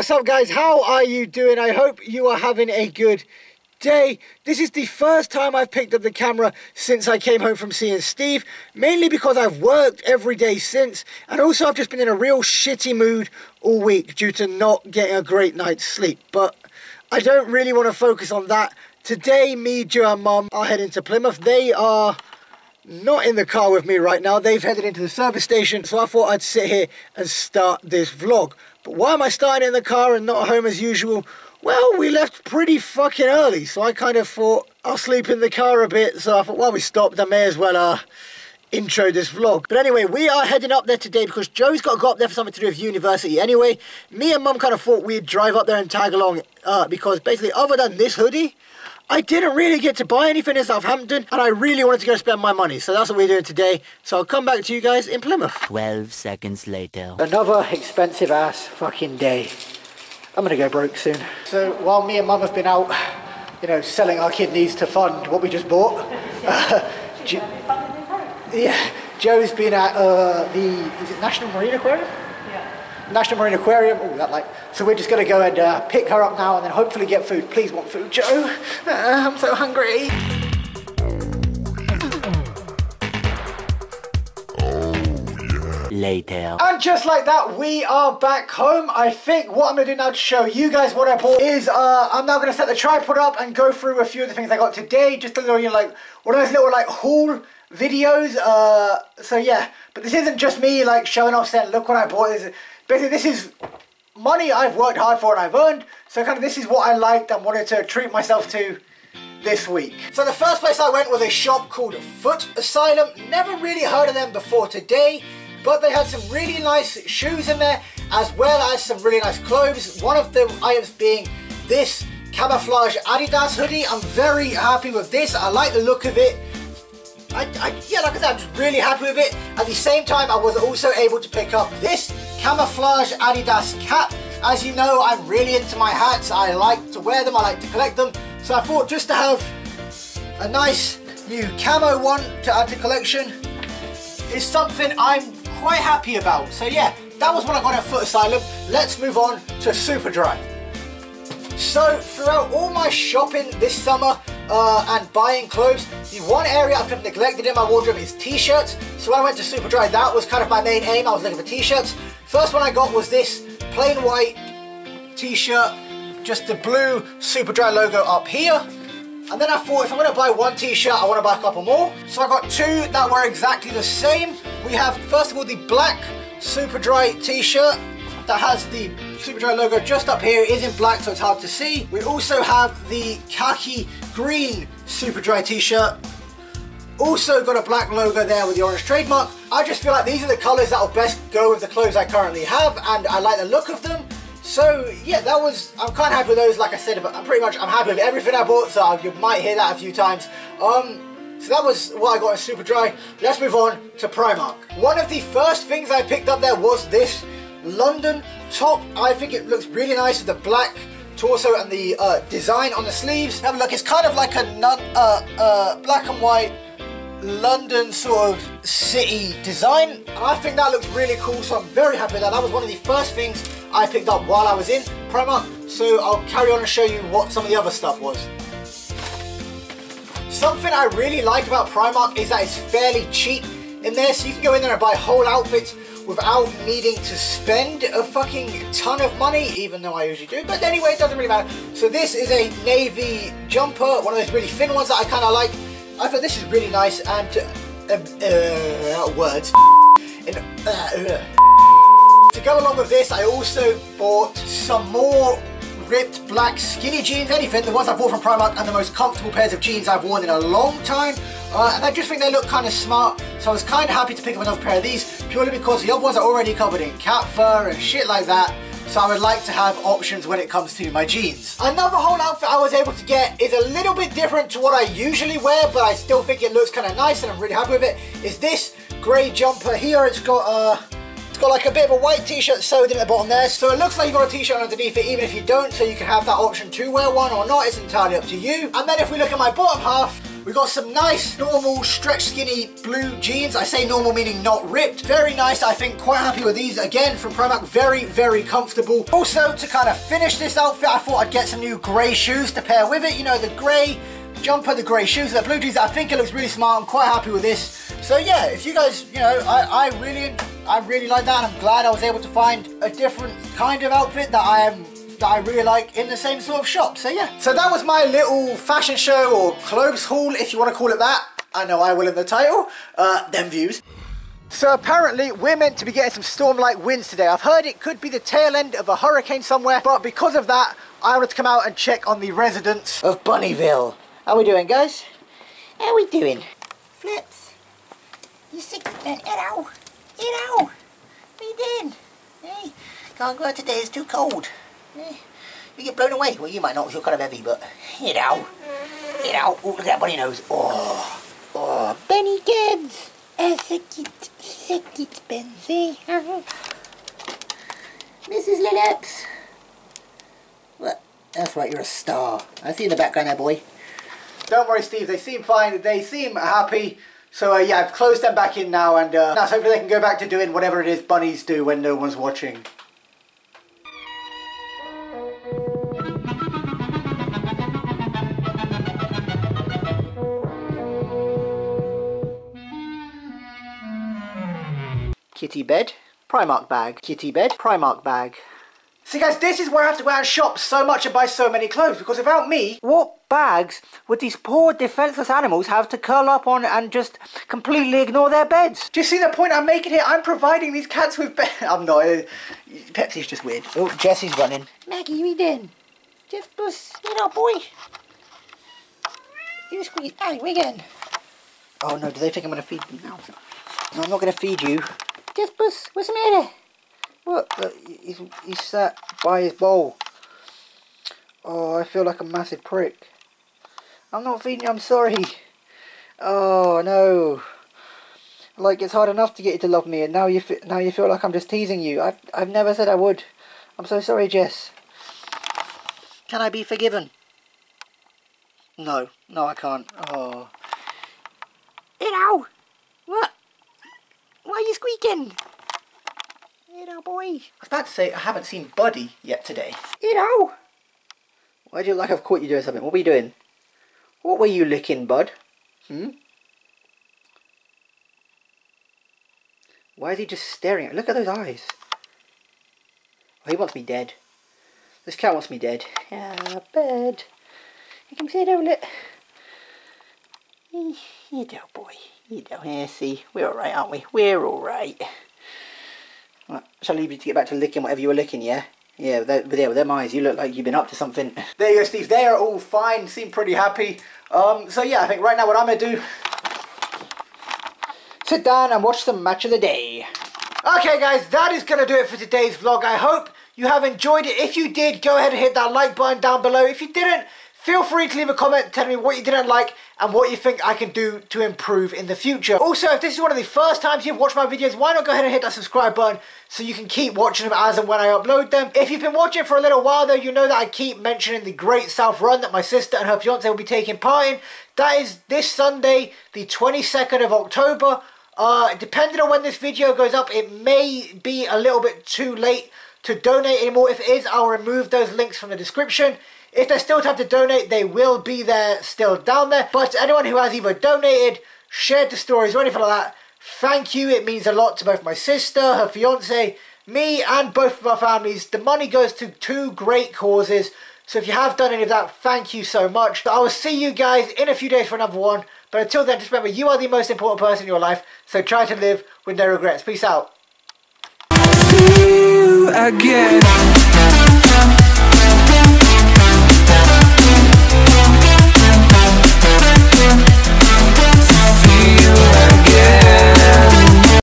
what's up guys? How are you doing? I hope you are having a good day. This is the first time I've picked up the camera since I came home from seeing Steve, mainly because I've worked every day since, and also I've just been in a real shitty mood all week due to not getting a great night's sleep. But I don't really want to focus on that. Today, me, Jo and Mum are heading to Plymouth. They are not in the car with me right now. They've headed into the service station, so I thought I'd sit here and start this vlog. But why am I starting in the car and not home as usual? Well, we left pretty fucking early, so I kind of thought I'll sleep in the car a bit. So I thought, while we stopped, I may as well uh, intro this vlog. But anyway, we are heading up there today because Jo's got to go up there for something to do with university anyway. Me and Mum kind of thought we'd drive up there and tag along uh, because basically, other than this hoodie, I didn't really get to buy anything in Southampton and I really wanted to go spend my money. So that's what we're doing today. So I'll come back to you guys in Plymouth. 12 seconds later. Another expensive ass fucking day. I'm gonna go broke soon. So while me and mum have been out, you know, selling our kidneys to fund what we just bought, uh, jo yeah, Jo's been at uh, the is it National Marine Aquarium? National Marine Aquarium. Oh, that like. So we're just gonna go and uh, pick her up now, and then hopefully get food. Please want food, Jo. Uh, I'm so hungry. Later. And just like that, we are back home. I think what I'm going to do now to show you guys what I bought is uh, I'm now going to set the tripod up and go through a few of the things I got today. Just a little, you know, like, one of those little, like, haul videos. Uh, so, yeah. But this isn't just me, like, showing off saying, look what I bought. This, basically, this is money I've worked hard for and I've earned. So, kind of, this is what I liked and wanted to treat myself to this week. So the first place I went was a shop called Foot Asylum. Never really heard of them before today but they had some really nice shoes in there as well as some really nice clothes. One of the items being this camouflage Adidas hoodie. I'm very happy with this. I like the look of it. I, I, yeah, like I said, I'm just really happy with it. At the same time, I was also able to pick up this camouflage Adidas cap. As you know, I'm really into my hats. I like to wear them. I like to collect them. So I thought just to have a nice new camo one to add to collection is something I'm quite happy about. So yeah, that was what I got at Foot Asylum. Let's move on to Superdry. So throughout all my shopping this summer uh, and buying clothes, the one area I've kind of neglected in my wardrobe is t-shirts. So when I went to Superdry, that was kind of my main aim. I was looking for t-shirts. First one I got was this plain white t-shirt, just the blue Superdry logo up here. And then I thought if I'm going to buy one t-shirt, I want to buy a couple more. So I got two that were exactly the same. We have, first of all, the black Superdry t-shirt that has the Superdry logo just up here. It is in black, so it's hard to see. We also have the khaki green Superdry t-shirt. Also got a black logo there with the orange trademark. I just feel like these are the colours that will best go with the clothes I currently have, and I like the look of them. So yeah, that was, I'm kind of happy with those, like I said, but I'm pretty much, I'm happy with everything I bought, so you might hear that a few times. Um, so that was what I got at Superdry. Let's move on to Primark. One of the first things I picked up there was this London top. I think it looks really nice with the black torso and the uh, design on the sleeves. Have a look, it's kind of like a uh, uh, black and white London sort of city design. And I think that looks really cool, so I'm very happy that. That was one of the first things I picked up while I was in Primark. So I'll carry on and show you what some of the other stuff was. Something I really like about Primark is that it's fairly cheap in there, so you can go in there and buy whole outfits without needing to spend a fucking ton of money, even though I usually do. But anyway, it doesn't really matter. So this is a navy jumper, one of those really thin ones that I kind of like. I thought this is really nice and uh, uh, words. In, uh, uh. To go along with this, I also bought some more ripped black skinny jeans. Anything, the ones I bought from Primark are the most comfortable pairs of jeans I've worn in a long time. Uh, and I just think they look kind of smart, so I was kind of happy to pick up another pair of these, purely because the other ones are already covered in cat fur and shit like that so I would like to have options when it comes to my jeans. Another whole outfit I was able to get is a little bit different to what I usually wear, but I still think it looks kind of nice and I'm really happy with it, is this grey jumper here. It's got uh, it's got like a bit of a white t-shirt sewed in at the bottom there, so it looks like you've got a t-shirt underneath it even if you don't, so you can have that option to wear one or not, it's entirely up to you. And then if we look at my bottom half, We got some nice, normal, stretch skinny blue jeans. I say normal meaning not ripped. Very nice, I think. Quite happy with these. Again, from Primark, very, very comfortable. Also, to kind of finish this outfit, I thought I'd get some new grey shoes to pair with it. You know, the grey jumper, the grey shoes, the blue jeans. I think it looks really smart. I'm quite happy with this. So yeah, if you guys, you know, I, I really, I really like that. I'm glad I was able to find a different kind of outfit that I am that I really like in the same sort of shop. So yeah. So that was my little fashion show or clothes haul, if you want to call it that. I know I will in the title. Uh, them views. So apparently we're meant to be getting some storm-like winds today. I've heard it could be the tail end of a hurricane somewhere, but because of that, I wanted to come out and check on the residents of Bunnyville. How we doing, guys? How we doing? Flips. You sick? You know? What you doing? Hey, can't go out today, it's too cold. You get blown away. Well, you might not, because you're kind of heavy, but you know. You know. Oh, look at that bunny nose. Oh. Oh, Benny Gibbs. It. Sick it, Benzie. Mrs. Lillips. What? That's right, you're a star. I see in the background there, boy. Don't worry, Steve. They seem fine. They seem happy. So, uh, yeah, I've closed them back in now, and uh, now hopefully they can go back to doing whatever it is bunnies do when no one's watching. Kitty bed, Primark bag. Kitty bed, Primark bag. See guys, this is where I have to go out and shop so much and buy so many clothes, because without me, what bags would these poor defenceless animals have to curl up on and just completely ignore their beds? Do you see the point I'm making here? I'm providing these cats with bed. I'm not. Uh, Pepsi's just weird. Oh, Jesse's running. Maggie, you in? Just bus, you know, boy. You squeeze. Hey, we again. Oh no, do they think I'm going to feed them now? No, I'm not going to feed you. Bus, what's the matter? What? Uh, he's, he's sat by his bowl. Oh, I feel like a massive prick. I'm not feeding you, I'm sorry. Oh, no. Like, it's hard enough to get you to love me, and now you, now you feel like I'm just teasing you. I've, I've never said I would. I'm so sorry, Jess. Can I be forgiven? No. No, I can't. Oh. You know. What? Why are you squeaking? You know, boy. I was about to say, I haven't seen Buddy yet today. You know. Why do you like I've caught you doing something? What were you doing? What were you licking, bud? Hmm? Why is he just staring at Look at those eyes. Oh, he wants me dead. This cat wants me dead. Yeah, bed. You can sit down, it. You do, boy. You do. Yeah, see, we're alright, aren't we? We're alright. Right, shall I leave you to get back to licking whatever you were licking, yeah? Yeah, there, there with them eyes, you look like you've been up to something. There you go, Steve. They are all fine, seem pretty happy. Um, so yeah, I think right now what I'm going to do... Sit down and watch the match of the day. Okay guys, that is going to do it for today's vlog. I hope you have enjoyed it. If you did, go ahead and hit that like button down below. If you didn't, Feel free to leave a comment telling me what you didn't like and what you think I can do to improve in the future. Also, if this is one of the first times you've watched my videos, why not go ahead and hit that subscribe button so you can keep watching them as and when I upload them. If you've been watching for a little while though, you know that I keep mentioning the Great South Run that my sister and her fiance will be taking part in. That is this Sunday, the 22nd of October. Uh, depending on when this video goes up, it may be a little bit too late to donate anymore. If it is, I'll remove those links from the description. If there's still time to donate, they will be there still down there. But anyone who has either donated, shared the stories, or anything like that, thank you. It means a lot to both my sister, her fiance, me, and both of our families. The money goes to two great causes. So if you have done any of that, thank you so much. I will see you guys in a few days for another one. But until then, just remember, you are the most important person in your life. So try to live with no regrets. Peace out.